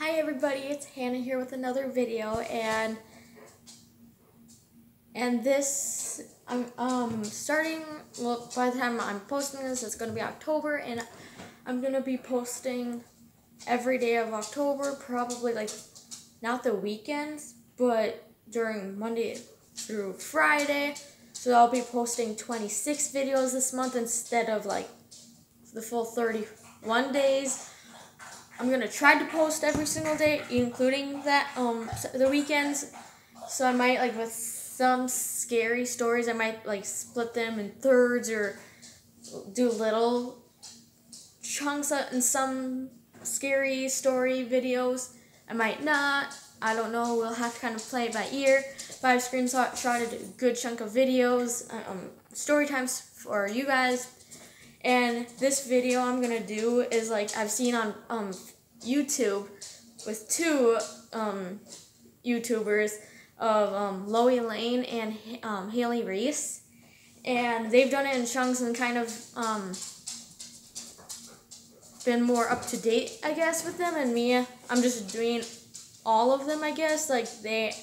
Hi everybody, it's Hannah here with another video and and this I'm um starting well by the time I'm posting this it's gonna be October and I'm gonna be posting every day of October, probably like not the weekends, but during Monday through Friday. So I'll be posting 26 videos this month instead of like the full 31 days. I'm gonna try to post every single day, including that um the weekends. So I might like with some scary stories, I might like split them in thirds or do little chunks in some scary story videos. I might not. I don't know. We'll have to kind of play it by ear. But I've screenshotted a good chunk of videos, um, story times for you guys. And this video I'm gonna do is like I've seen on um, YouTube with two um, YouTubers of um, Loey Lane and um, Haley Reese, and they've done it in chunks and kind of um, been more up to date, I guess, with them. And me, I'm just doing all of them, I guess. Like they,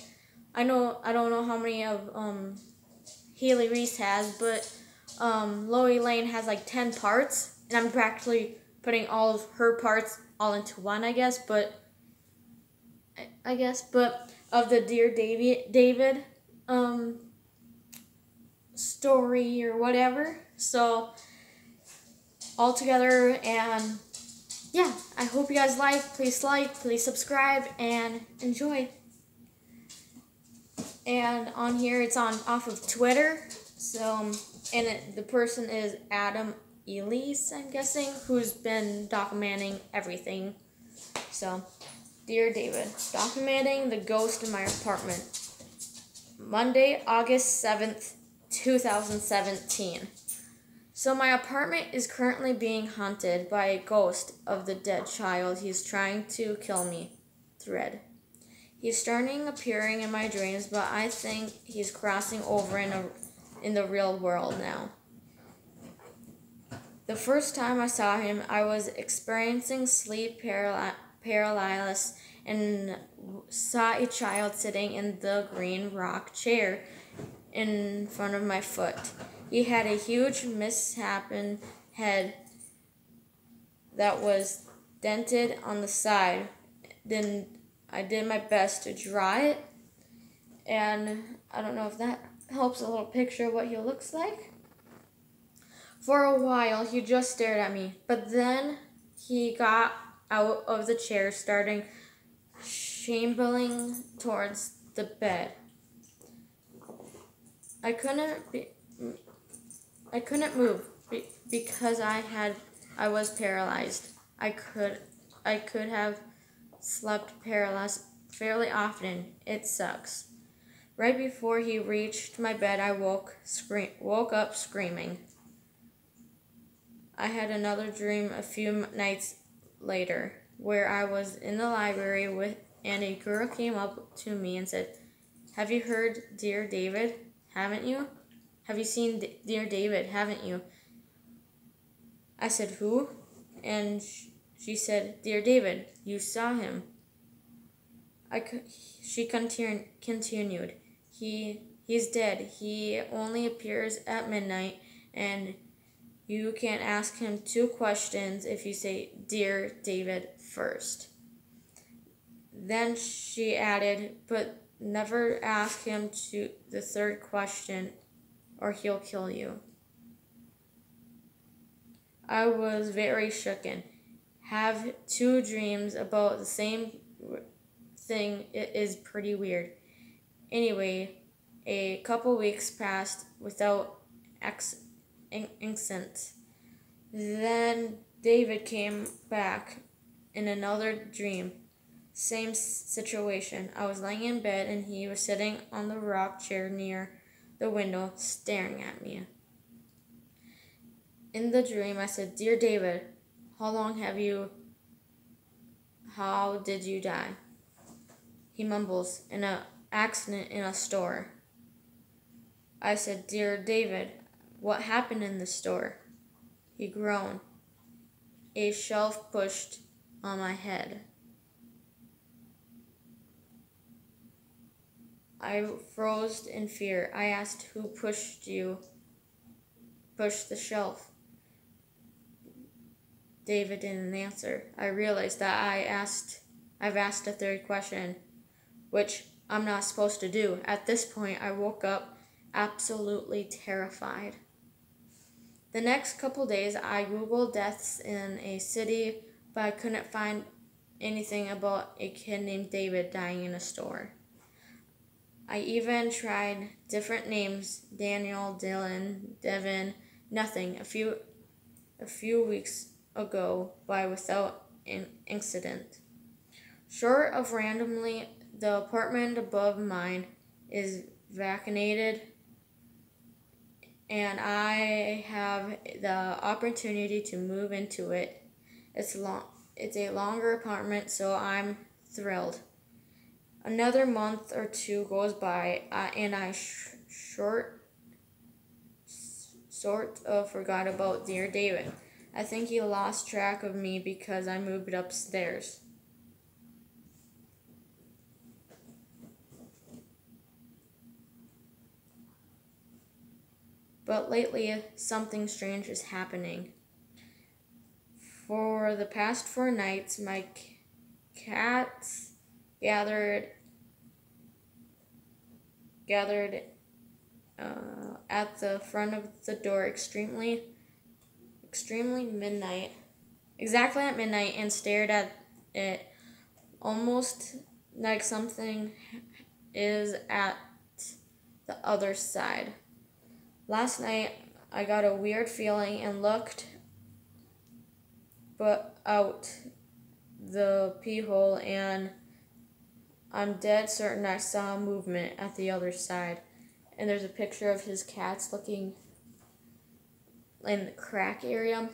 I know I don't know how many of um, Haley Reese has, but um, Loey Lane has like 10 parts, and I'm practically putting all of her parts all into one, I guess, but I, I guess, but of the Dear David, David um, story or whatever. So, all together, and yeah, I hope you guys like. Please like, please subscribe, and enjoy. And on here, it's on off of Twitter. So, um, and it, the person is Adam Elise, I'm guessing, who's been documenting everything. So, dear David, documenting the ghost in my apartment. Monday, August 7th, 2017. So, my apartment is currently being haunted by a ghost of the dead child he's trying to kill me. Thread. He's starting appearing in my dreams, but I think he's crossing over in a in the real world now. The first time I saw him, I was experiencing sleep paraly- paralysis and saw a child sitting in the green rock chair in front of my foot. He had a huge mishapen head that was dented on the side. Then I did my best to draw it, and I don't know if that helps a little picture of what he looks like. For a while, he just stared at me, but then he got out of the chair, starting shambling towards the bed. I couldn't be, I couldn't move be, because I had I was paralyzed. I could I could have slept paralyzed fairly often. It sucks. Right before he reached my bed, I woke woke up screaming. I had another dream a few nights later where I was in the library with and a girl came up to me and said, "Have you heard Dear David? Haven't you? Have you seen D- Dear David? Haven't you?" I said, "Who?" And she said, "Dear David, you saw him." I she continued, he he's dead. He only appears at midnight and you can ask him two questions if you say dear David first. Then she added, but never ask him to the third question or he'll kill you. I was very shooken. Have two dreams about the same thing it is pretty weird. Anyway, a couple weeks passed without ex- incident. Then David came back in another dream. Same situation. I was laying in bed and he was sitting on the rock chair near the window staring at me. In the dream, I said, Dear David, how long have you. How did you die? He mumbles, in an accident in a store. I said, Dear David, what happened in the store? He groaned. A shelf pushed on my head. I froze in fear. I asked, Who pushed you? Pushed the shelf. David didn't answer. I realized that I asked I've asked a third question, which I'm not supposed to do. At this point, I woke up absolutely terrified. The next couple days, I Googled deaths in a city, but I couldn't find anything about a kid named David dying in a store. I even tried different names Daniel, Dylan, Devin, nothing. A few, a few weeks ago by without an incident. Short of randomly, the apartment above mine is vaccinated, and I have the opportunity to move into it. It's long. It's a longer apartment, so I'm thrilled. Another month or two goes by, uh, and I sh- short sort of forgot about dear David. I think he lost track of me because I moved upstairs. But lately, something strange is happening. For the past four nights, my cats gathered gathered uh, at the front of the door extremely extremely midnight, exactly at midnight, and stared at it almost like something is at the other side. Last night, I got a weird feeling and looked but out the pee hole and I'm dead certain I saw movement at the other side. And there's a picture of his cats looking in the crack area.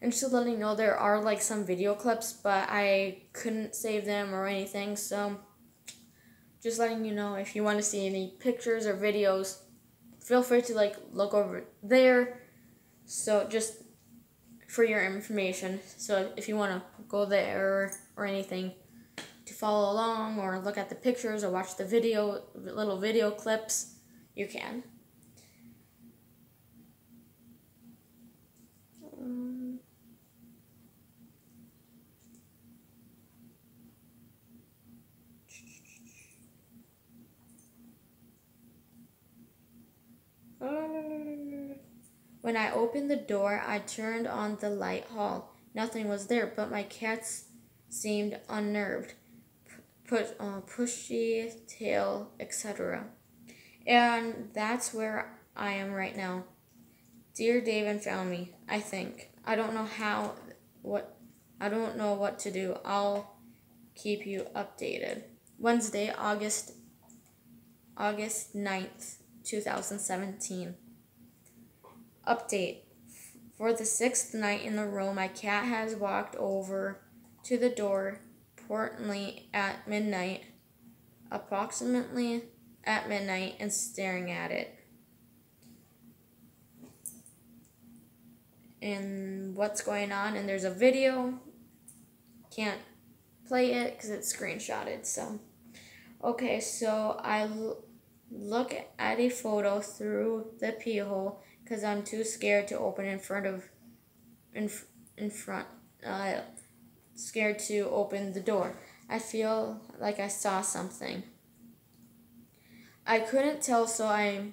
And just letting you know there are like some video clips, but I couldn't save them or anything, so just letting you know if you want to see any pictures or videos, feel free to like look over there. So just for your information. So if you want to go there or, anything to follow along or look at the pictures or watch the video little video clips, you can. Um, When I opened the door, I turned on the light hall. Nothing was there, but my cats seemed unnerved, put uh, pushy tail, etc. And that's where I am right now. Dear David found me, I think. I don't know how what I don't know what to do. I'll keep you updated. Wednesday, August August 9th, 2017. Update. For the sixth night in a row, my cat has walked over to the door, importantly at midnight, approximately at midnight, and staring at it. And what's going on, and there's a video. Can't play it because it's screenshotted, so. Okay, so I look at a photo through the pee hole because I'm too scared to open in front of, in, in front, uh, scared to open the door. I feel like I saw something. I couldn't tell, so I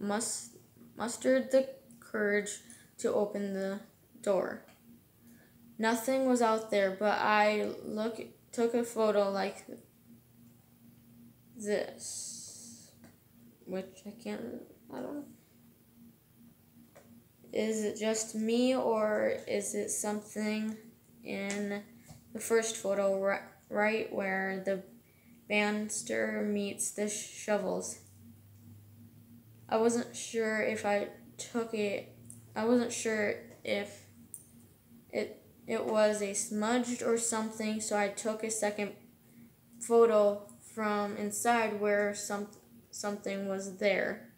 must mustered the courage to open the door. Nothing was out there, but I look took a photo like this, which I can't. I don't. know. Is it just me, or is it something in the first photo, ri- right where the banister meets the shovels? I wasn't sure if I took it. I wasn't sure if it it was a smudged or something, so I took a second photo from inside where some something was there.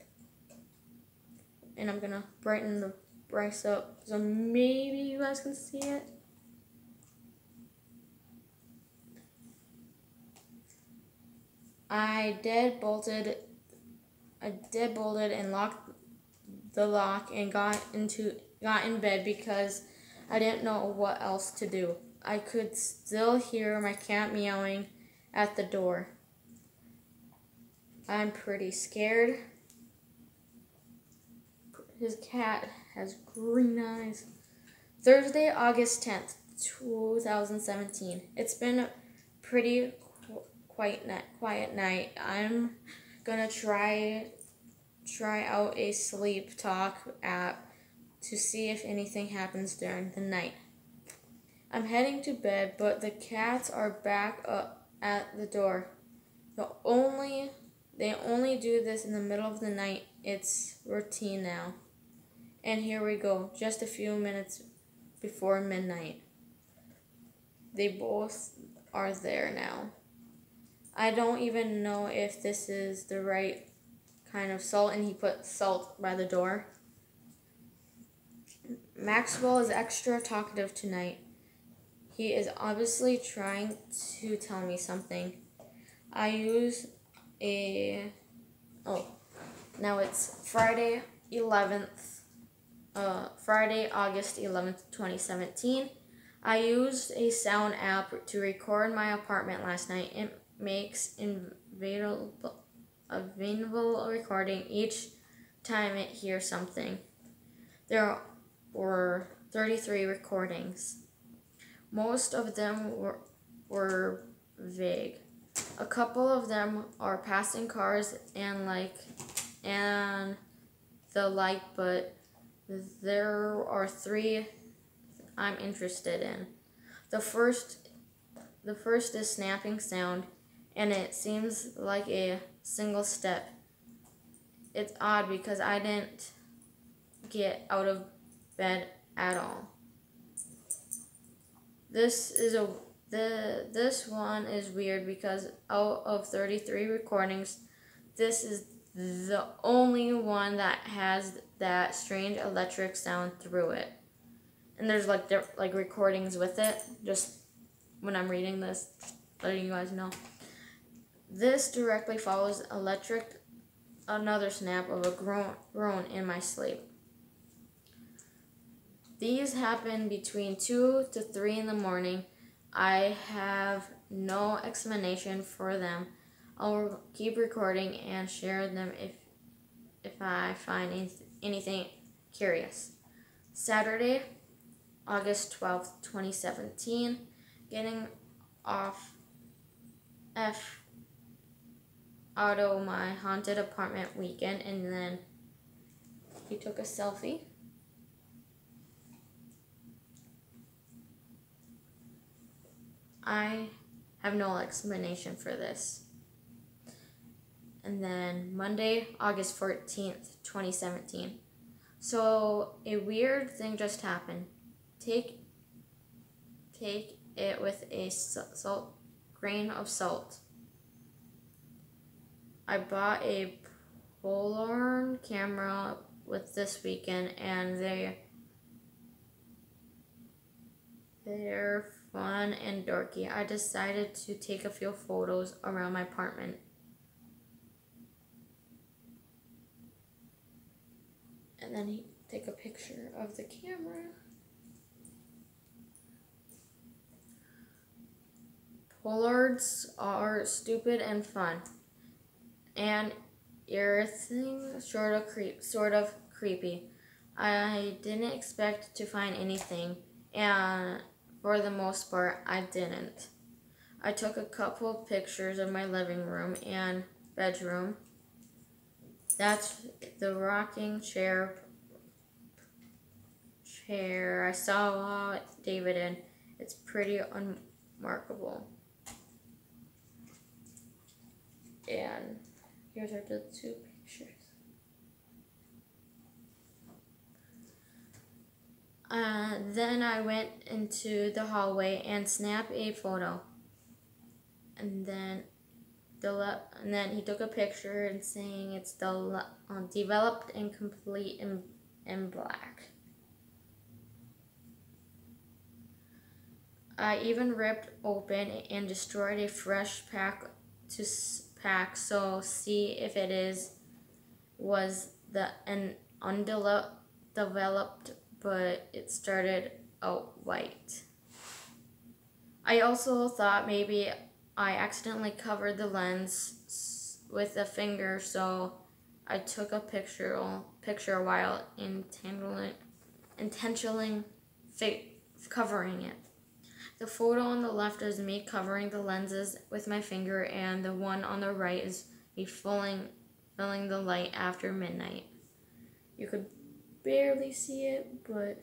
And I'm gonna brighten the bright up so maybe you guys can see it. I did bolted I did bolted and locked the lock and got into got in bed because I didn't know what else to do. I could still hear my cat meowing at the door. I'm pretty scared. His cat has green eyes. Thursday, August 10th, 2017. It's been a pretty qu- quiet night. Quiet night. I'm gonna try try out a sleep talk app to see if anything happens during the night. I'm heading to bed, but the cats are back up at the door. The only they only do this in the middle of the night. It's routine now. And here we go, just a few minutes before midnight. They both are there now. I don't even know if this is the right kind of salt, and he put salt by the door. Maxwell is extra talkative tonight. He is obviously trying to tell me something. I use a. Oh, now it's Friday 11th, uh, Friday, August 11th, 2017. I used a sound app to record my apartment last night. It makes invaluable, available recording each time it hears something. There were 33 recordings. Most of them were, were vague. A couple of them are passing cars and like and the like, but there are three I'm interested in. The first the first is snapping sound and it seems like a single step. It's odd because I didn't get out of bed at all. This is a the this one is weird because out of 33 recordings, this is the only one that has that strange electric sound through it. And there's like like recordings with it. Just when I'm reading this, letting you guys know. This directly follows electric another snap of a groan, groan in my sleep. These happen between 2 to 3 in the morning. I have no explanation for them. I'll keep recording and share them if if I find anything curious. Saturday, August 12th, 2017, getting off F out of my haunted apartment weekend and then he took a selfie. I have no explanation for this. And then Monday, August 14th, 2017. So a weird thing just happened. Take take it with a salt grain of salt. I bought a Polaroid camera with this weekend and they they're fun and dorky. I decided to take a few photos around my apartment. And then he take a picture of the camera. Polaroids are stupid and fun, and everything sort of creep, sort of creepy. I didn't expect to find anything, and for the most part, I didn't. I took a couple pictures of my living room and bedroom. That's the rocking chair chair I saw David in. It's pretty unmarkable. And here's our two pictures. Uh, then I went into the hallway and snapped a photo. And then the and then he took a picture and saying it's the uh, developed and complete in, in black. I even ripped open and destroyed a fresh pack to pack, so see if it is was the an undeveloped developed, but it started out white. I also thought maybe I accidentally covered the lens with a finger, so I took a picture picture while intentionally intentionally covering it. The photo on the left is me covering the lenses with my finger, and the one on the right is me filling, filling the light after midnight. You could barely see it, but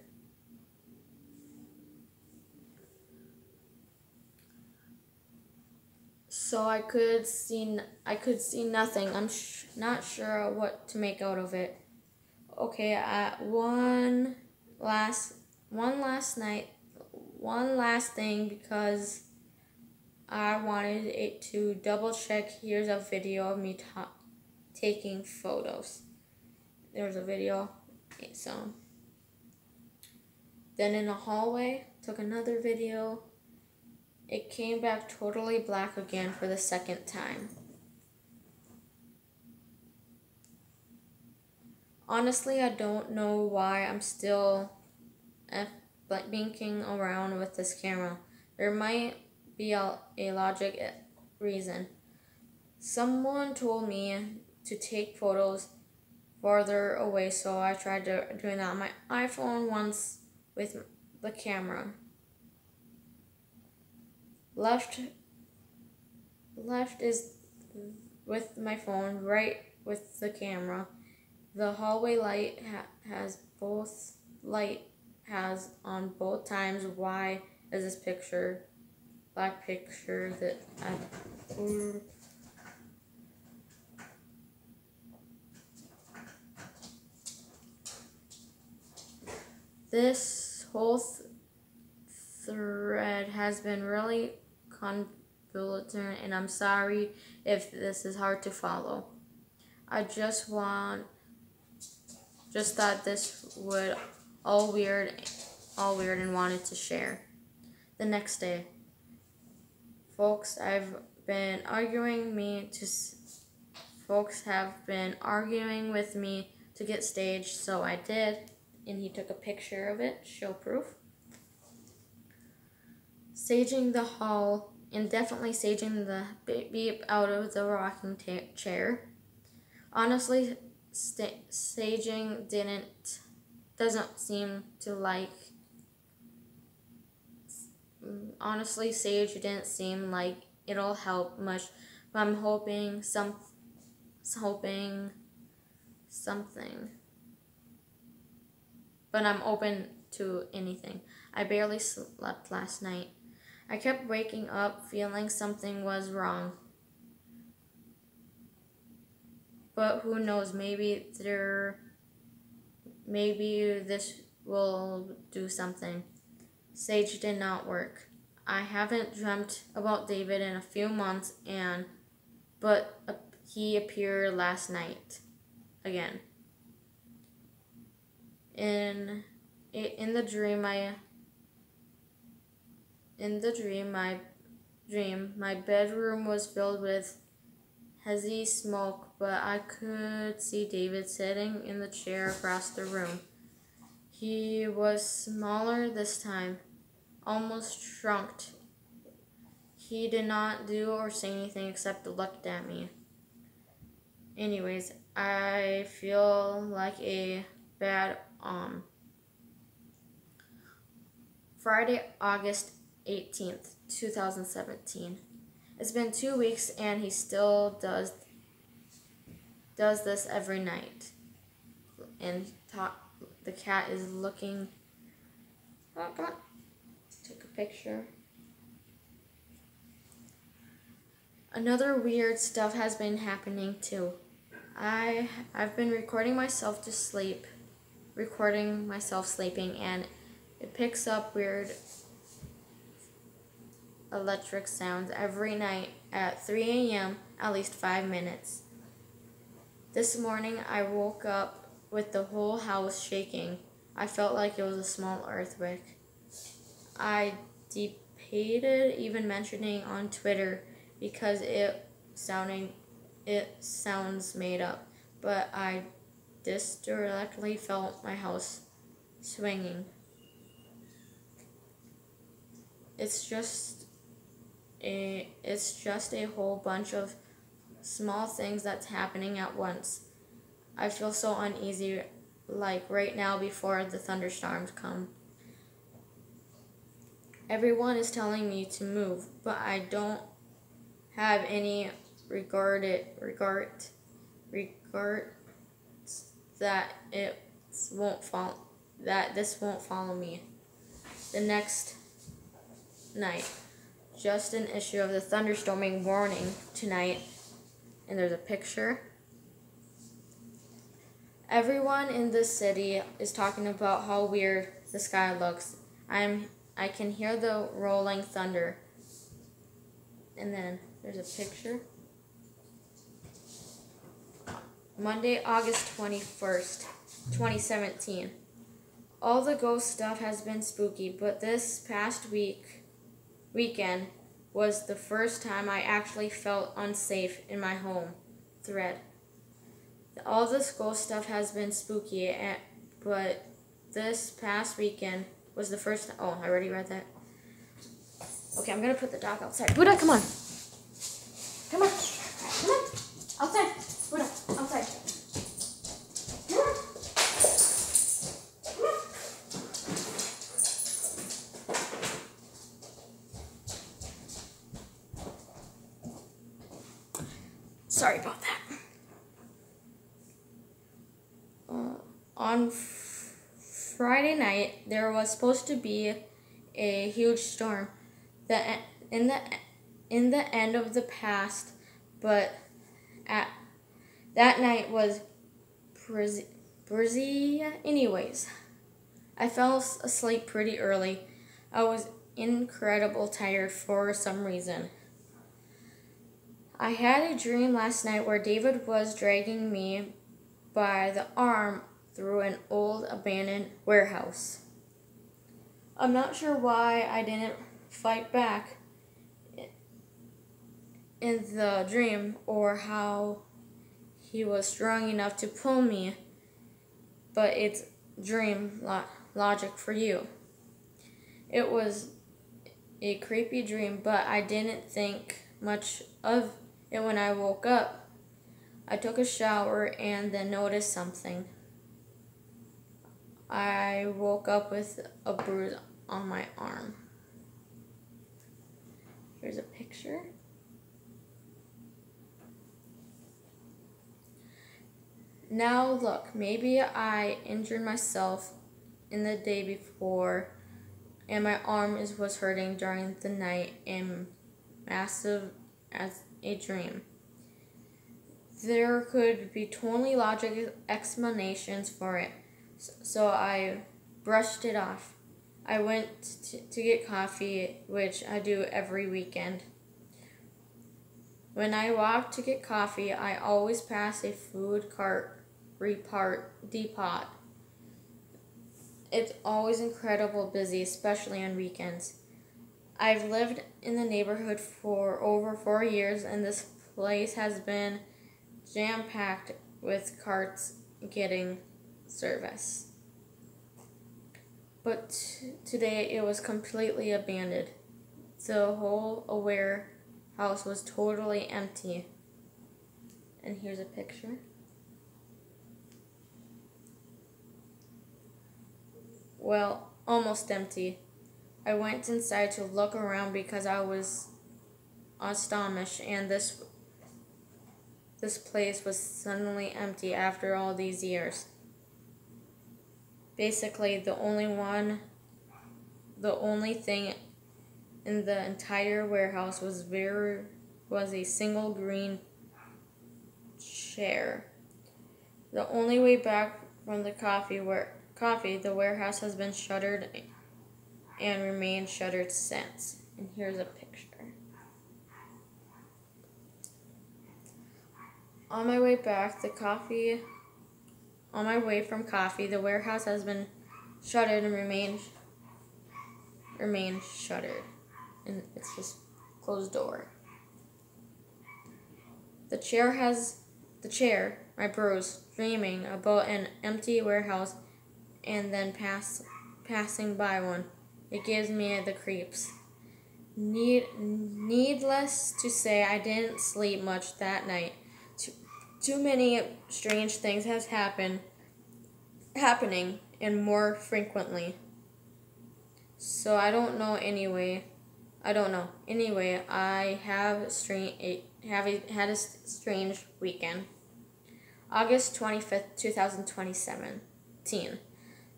so I could see I could see nothing. I'm not sure what to make out of it. Okay, at one last one last night, one last thing because I wanted it to double check. Here's a video of me ta- taking photos. There's a video. So then in the hallway, took another video. It came back totally black again for the second time. Honestly, I don't know why I'm still F blinking around with this camera. There might be a, a logic eh, reason. Someone told me to take photos farther away, so I tried to doing that on my iPhone once with the camera. Left left is with my phone, right with the camera. The hallway light ha- has both light has on both times. Why is this picture, black picture that I. this whole th- thread has been really convoluted, and I'm sorry if this is hard to follow. I just want, just thought this would all weird, all weird, and wanted to share. The next day, folks, I've been arguing me to, folks have been arguing with me to get staged, so I did, and he took a picture of it, show proof. Saging the hall and definitely saging the beep out of the rocking chair. Honestly, st- saging didn't doesn't seem to like. Honestly, Sage didn't seem like it'll help much, but I'm hoping some, hoping something. But I'm open to anything. I barely slept last night. I kept waking up feeling something was wrong. But who knows, maybe there Maybe this will do something. Sage did not work. I haven't dreamt about David in a few months and but he appeared last night again. In in the dream I in the dream my dream my bedroom was filled with hazy smoke, but I could see David sitting in the chair across the room. He was smaller this time, almost shrunk. He did not do or say anything except looked at me. Anyways, I feel like a bad um Friday, August 18th, 2017. It's been two weeks and he still does does this every night. And talk, the cat is looking. Oh, come on. Took a picture. Another weird stuff has been happening too. I I've been recording myself to sleep, recording myself sleeping, and it picks up weird electric sounds every night at 3 a.m. at least five minutes. This morning I woke up with the whole house shaking. I felt like it was a small earthquake. I debated even mentioning on Twitter because it sounding it sounds made up, but I distinctly felt my house swinging. It's just a it's just a whole bunch of small things that's happening at once. I feel so uneasy like right now before the thunderstorms come. Everyone is telling me to move, but I don't have any regard it regard regard that it won't fall that this won't follow me. The next night, just an issue of the thunderstorming warning tonight, and there's a picture. Everyone in the city is talking about how weird the sky looks. I'm I can hear the rolling thunder. And then there's a picture. Monday, August 21st, 2017. All the ghost stuff has been spooky, but this past week weekend was the first time I actually felt unsafe in my home. Thread. All this ghost stuff has been spooky, eh, but this past weekend was the first. Oh, I already read that. Okay, I'm gonna put the dog outside. Buddha, come on. Come on. Come on. Outside. Outside. On. Come on. Sorry about that. Uh, on Friday night, there was supposed to be a huge storm. The in the in the end of the past, but at that night was Brizzy. Anyways, I fell asleep pretty early. I was incredible tired for some reason. I had a dream last night where David was dragging me by the arm through an old abandoned warehouse. I'm not sure why I didn't fight back in the dream or how he was strong enough to pull me, but it's dream lo- logic for you. It was a creepy dream, but I didn't think much of it when I woke up. I took a shower and then noticed something. I woke up with a bruise on my arm. Here's a picture. Now look, maybe I injured myself in the day before and my arm is was hurting during the night and massive as a dream. There could be totally logical explanations for it, so I brushed it off. I went to, to get coffee, which I do every weekend. When I walk to get coffee, I always pass a food cart repart depot. It's always incredible busy, especially on weekends. I've lived in the neighborhood for over four years, and this place has been jam packed with carts getting service. But t- today it was completely abandoned. The whole warehouse was totally empty. And here's a picture. Well, almost empty. I went inside to look around because I was astonished and this this place was suddenly empty after all these years. Basically, the only one the only thing in the entire warehouse was very was a single green chair. The only way back from the coffee where coffee the warehouse has been shuttered and remained shuttered since. And here's a picture. On my way back, the coffee. On my way from coffee, the warehouse has been shuttered and remained remained shuttered, and it's just closed door. The chair has the chair, my bros, dreaming about an empty warehouse and then pass passing by one. It gives me the creeps. Need, needless to say, I didn't sleep much that night. Too, too many strange things have happened, happening, and more frequently. So I don't know anyway. I don't know. Anyway, I have strange have a, had a strange weekend. August 25th, 2017.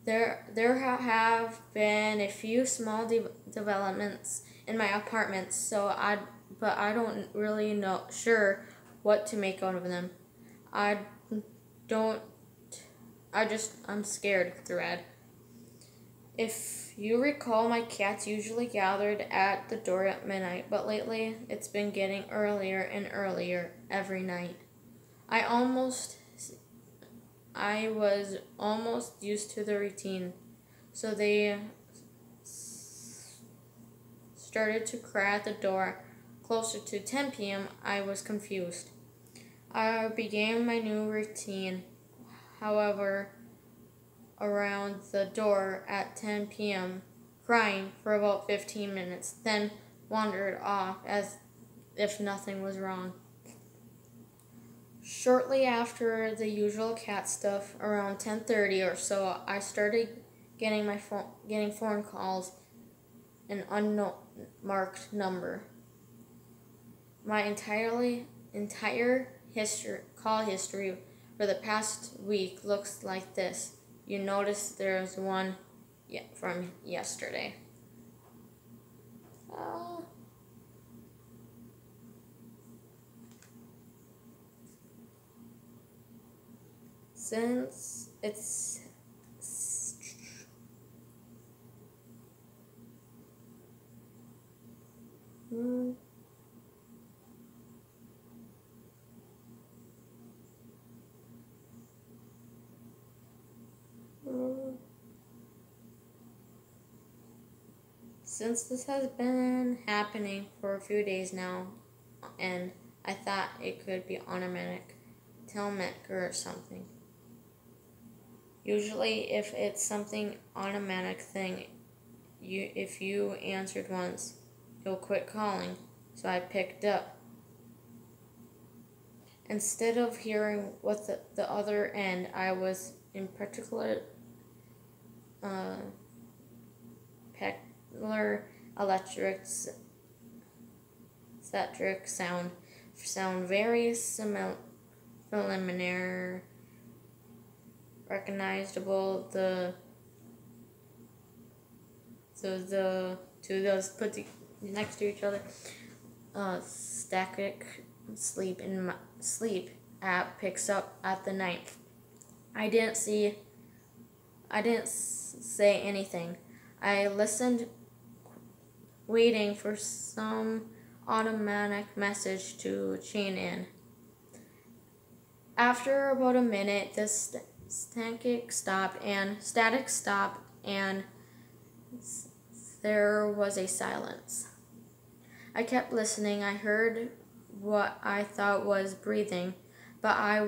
There there have been a few small de- developments in my apartment, so I but I don't really know sure what to make out of them. I don't I just I'm scared, thread. If you recall, my cats usually gathered at the door at midnight, but lately it's been getting earlier and earlier every night. I almost I was almost used to the routine, so they started to cry at the door. Closer to 10 p.m., I was confused. I began my new routine. However, around the door at 10 p.m., crying for about 15 minutes, then wandered off as if nothing was wrong. Shortly after the usual cat stuff, around 10:30 or so, I started getting my phone, getting phone calls, an unmarked number. My entirely entire history call history for the past week looks like this. You notice there's one from yesterday. Uh, since it's. Since this has been happening for a few days now, and I thought it could be automatic telematic or something. Usually, if it's something automatic thing, you if you answered once, you'll quit calling. So I picked up. Instead of hearing what the, the other end, I was in particular uh, peculiar electric electric sound sound very similar preliminary recognizable the so the two of those put next to each other uh, static sleep in my sleep app picks up at the night. I didn't see i didn't say anything. I listened waiting for some automatic message to chain in. After about a minute, this st- static stopped and static stopped and there was a silence. I kept listening. I heard what I thought was breathing, but I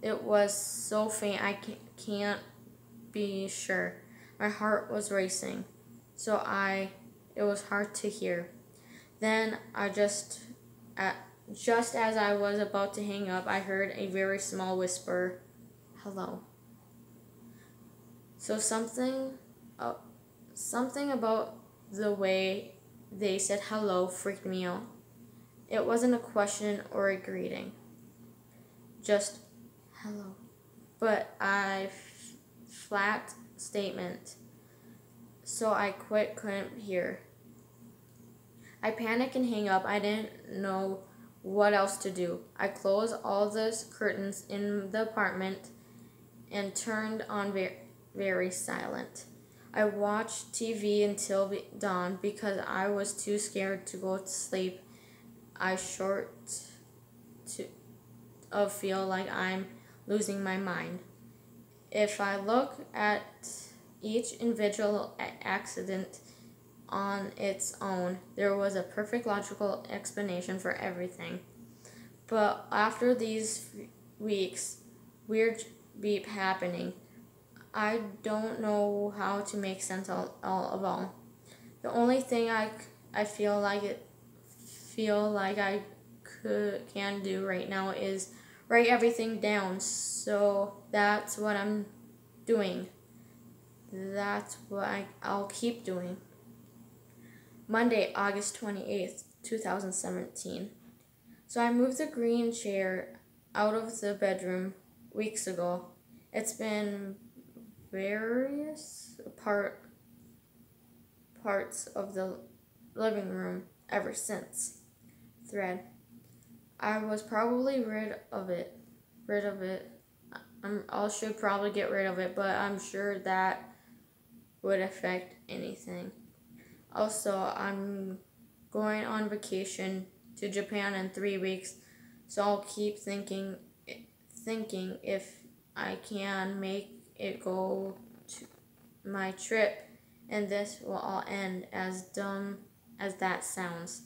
it was so faint I can't be sure. My heart was racing, so I it was hard to hear. Then I just at just as I was about to hang up, I heard a very small whisper, "Hello." So something, uh, something about the way they said hello freaked me out. It wasn't a question or a greeting, just hello. But I flat statement, so I quit couldn't hear. I panic and hang up. I didn't know what else to do. I closed all the curtains in the apartment and turned on very, very silent. I watched TV until dawn because I was too scared to go to sleep. I short to of feel like I'm losing my mind. If I look at each individual accident on its own. There was a perfect logical explanation for everything. But after these weeks, weird beep happening. I don't know how to make sense of all of all. The only thing I, I feel like it feel like I could can do right now is write everything down. So that's what I'm doing. That's what I, I'll keep doing. Monday, August 28th, 2017. So I moved the green chair out of the bedroom weeks ago. It's been various part parts of the living room ever since. Thread. I was probably rid of it. Rid of it. I'm, I should probably get rid of it, but I'm sure that would affect anything. Also, I'm going on vacation to Japan in three weeks, so I'll keep thinking, thinking if I can make it go to my trip, and this will all end as dumb as that sounds.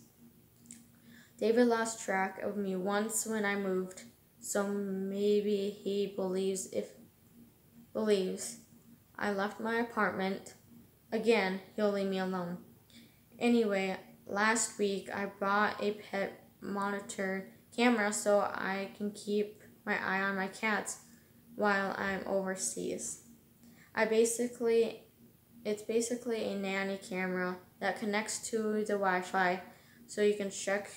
David lost track of me once when I moved, so maybe he believes if believes I left my apartment. Again, he'll leave me alone. Anyway, last week I bought a pet monitor camera so I can keep my eye on my cats while I'm overseas. I basically it's basically a nanny camera that connects to the Wi-Fi so you can check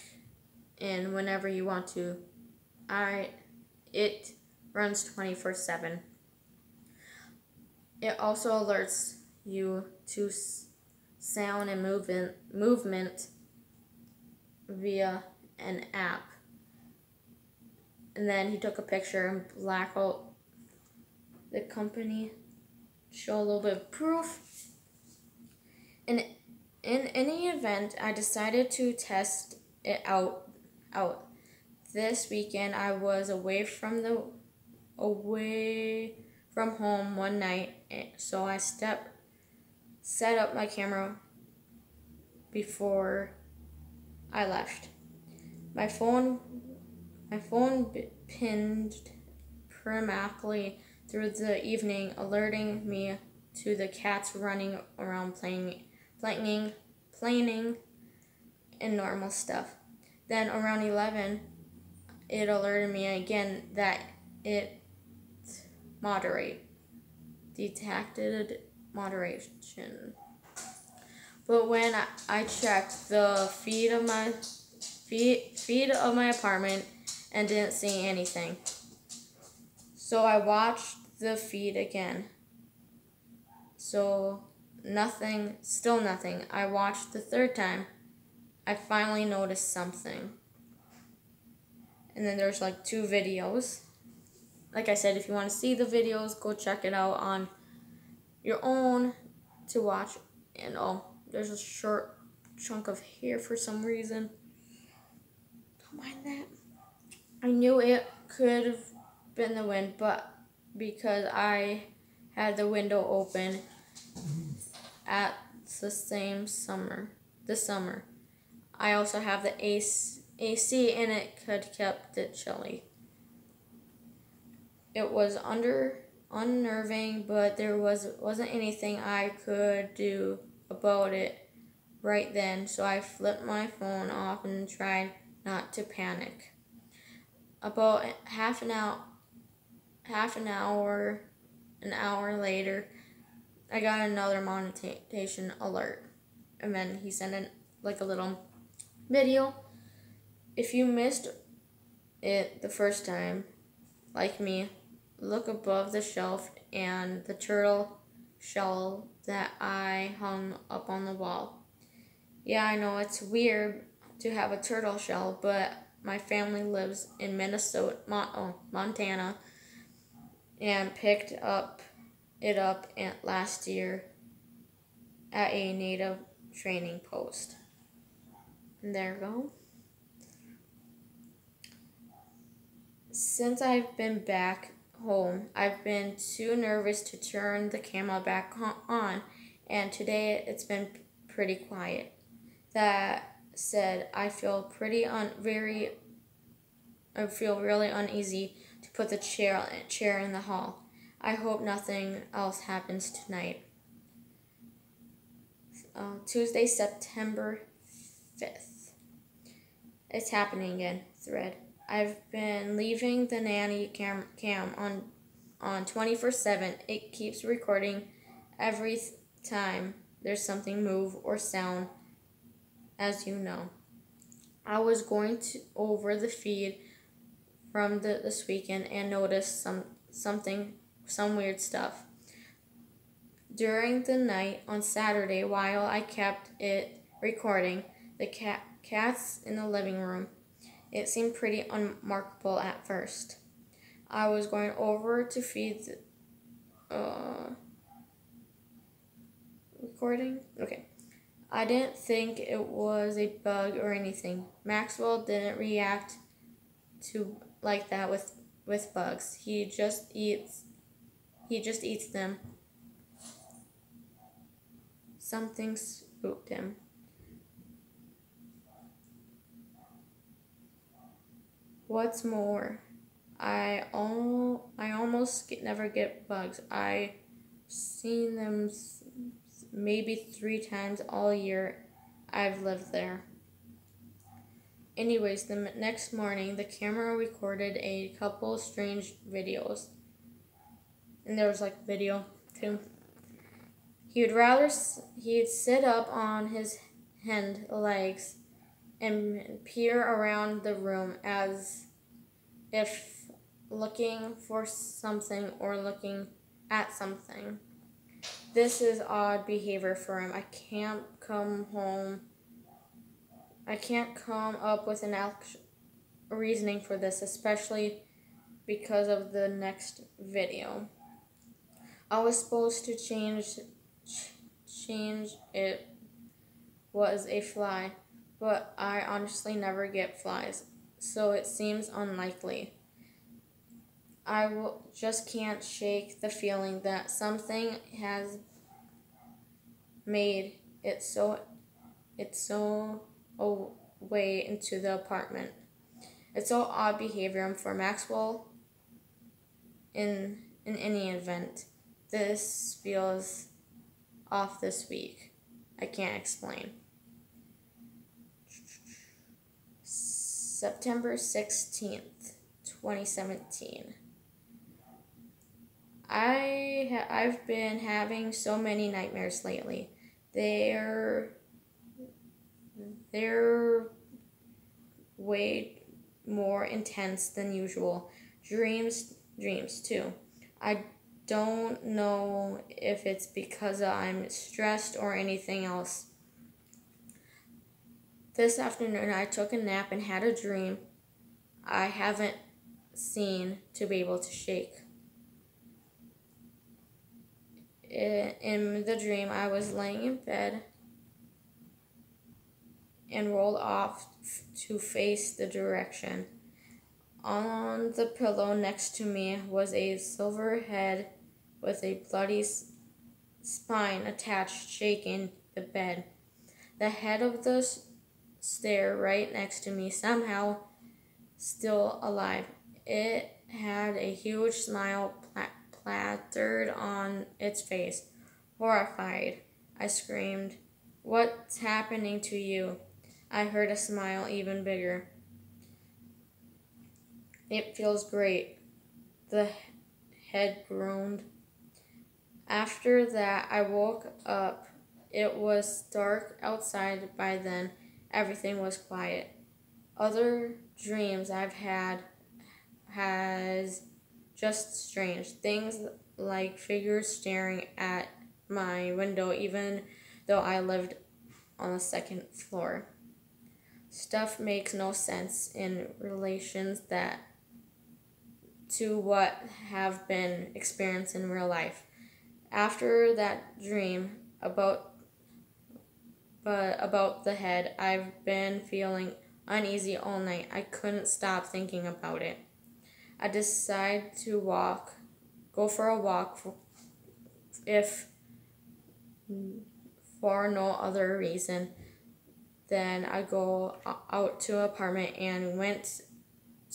in whenever you want to. I it runs 24/7. It also alerts you to sound and movement movement via an app. And then he took a picture and black out the company, show a little bit of proof. And in any event, I decided to test it out out. This weekend I was away from the away from home one night, eh, so I stepped set up my camera before I left. My phone my phone pinged permanently through the evening, alerting me to the cats running around playing playing playing and normal stuff. Then around 11, it alerted me again that it moderate detected moderation. But when I checked the feed of my feed, feed of my apartment and didn't see anything. So I watched the feed again. So nothing, still nothing. I watched the third time I finally noticed something. And then there's like two videos. Like I said, if you want to see the videos, go check it out on your own to watch. And oh, there's a short chunk of hair for some reason. Don't mind that. I knew it could have been the wind, but because I had the window open at the same summer, this summer. I also have the AC, AC and it could kept it chilly. It was under unnerving, but there was wasn't anything I could do about it right then, so I flipped my phone off and tried not to panic. About half an hour half an hour an hour later, I got another monetization alert. And then he sent in like a little video. If you missed it the first time, like me, look above the shelf and the turtle shell that I hung up on the wall. Yeah, I know it's weird to have a turtle shell, but my family lives in Minnesota, Mon- oh, Montana, and picked up it up at last year at a native training post. There we go. Since I've been back home, I've been too nervous to turn the camera back on, and today it's been pretty quiet. That said, I feel pretty un- very I feel really uneasy to put the chair chair in the hall. I hope nothing else happens tonight. Uh, Tuesday, September 5th. It's happening again. Thread. I've been leaving the nanny cam, cam on on 24 7. It keeps recording every time there's something move or sound, as you know. I was going to over the feed from the, this weekend and noticed some something some weird stuff. During the night on Saturday, while I kept it recording, the cat cats in the living room. It seemed pretty unmarkable at first. I was going over to feed the, uh, recording. Okay. I didn't think it was a bug or anything. Maxwell didn't react to like that with with bugs. He just eats he just eats them. Something spooked him. What's more, I al- I almost get, never get bugs. I seen them maybe three times all year I've lived there. Anyways, the next morning, the camera recorded a couple strange videos. And there was like video too. He would rather he'd sit up on his hind legs and peer around the room as if looking for something or looking at something. This is odd behavior for him. I can't come home. I can't come up with an act- reasoning for this, especially because of the next video. I was supposed to change change it was a fly, but I honestly never get flies, so it seems unlikely. I will, just can't shake the feeling that something has made it so it's so away into the apartment. It's so odd behavior for Maxwell in in any event. This feels off this week. I can't explain. September 16th, 2017. I ha- I've been having so many nightmares lately. They're they're way more intense than usual. Dreams dreams too. I don't know if it's because I'm stressed or anything else. This afternoon, I took a nap and had a dream I haven't seen to be able to shake. In the dream, I was laying in bed and rolled off to face the direction. On the pillow next to me was a silver head with a bloody spine attached, shaking the bed. The head of the stair right next to me, somehow still alive. It had a huge smile plastered on its face. Horrified, I screamed, What's happening to you? I heard a smile even bigger. It feels great. The head groaned. After that, I woke up. It was dark outside by then. Everything was quiet. Other dreams I've had has just strange things like figures staring at my window even though I lived on the second floor. Stuff makes no sense in relations that to what have been experienced in real life. After that dream about but about the head, I've been feeling uneasy all night. I couldn't stop thinking about it. I decide to walk, go for a walk if for no other reason. Then I go out to an apartment and went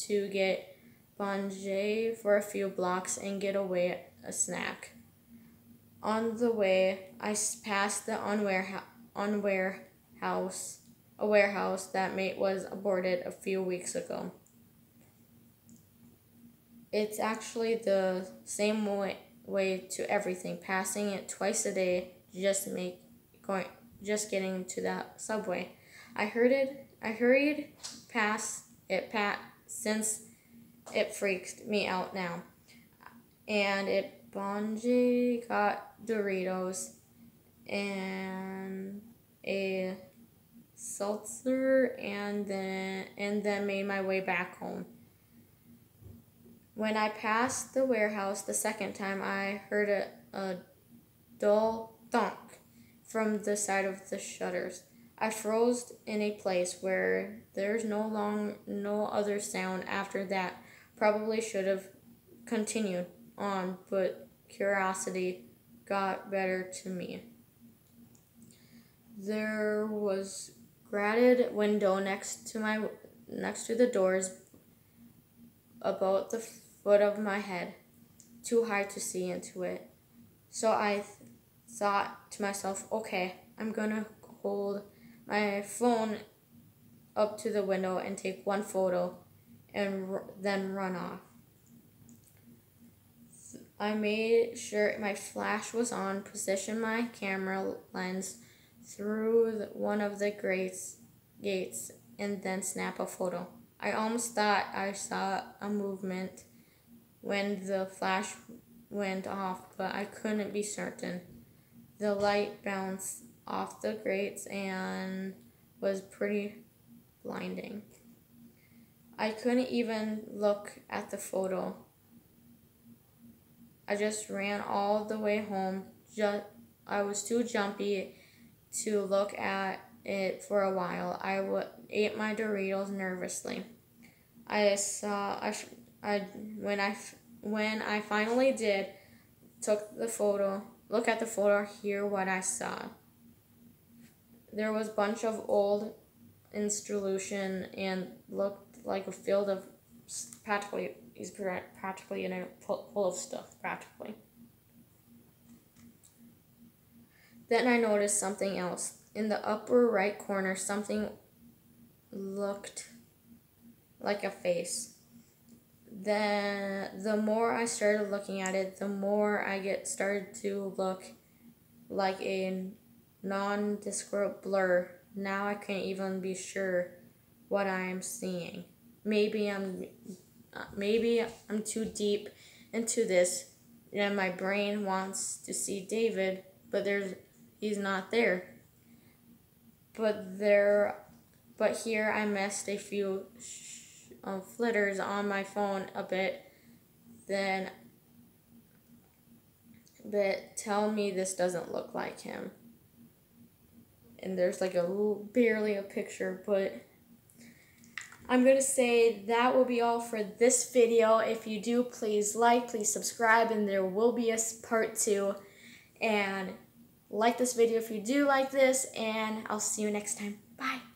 to get Bonjay for a few blocks and get away a snack. On the way, I passed the unware, unware house, a warehouse that mate was aborted a few weeks ago. It's actually the same way, way to everything. Passing it twice a day just make going just getting to that subway. I heard it. I hurried past it pat since it freaked me out now. And it Bonji got Doritos and a seltzer and then and then made my way back home. When I passed the warehouse the second time, I heard a, a dull thunk from the side of the shutters. I froze in a place where there's no long no other sound after that. Probably should have continued on, but curiosity got better to me. There was grated window next to my next to the doors about the foot of my head, too high to see into it. So I th- thought to myself, okay, I'm gonna hold my phone up to the window and take one photo and r- then run off. I made sure my flash was on, positioned my camera lens through the, one of the grates, gates, and then snap a photo. I almost thought I saw a movement when the flash went off, but I couldn't be certain. The light bounced off the grates and was pretty blinding. I couldn't even look at the photo. I just ran all the way home. Just I was too jumpy to look at it for a while. I w- ate my Doritos nervously. I saw I, I when I when I finally did took the photo, look at the photo, hear what I saw. There was a bunch of old installation and looked like a field of practically is practically in a full of stuff practically. Then I noticed something else. In the upper right corner, something looked like a face. Then the more I started looking at it, the more I get started to look like a nondescript blur. Now I can't even be sure what I am seeing. Maybe I'm uh, maybe I'm too deep into this and my brain wants to see David, but there's he's not there. But there but here I missed a few um, flitters on my phone a bit, then that tell me this doesn't look like him. And there's like a barely a picture, but I'm going to say that will be all for this video. If you do, please like, please subscribe, and there will be a part two. And like this video if you do like this, and I'll see you next time. Bye.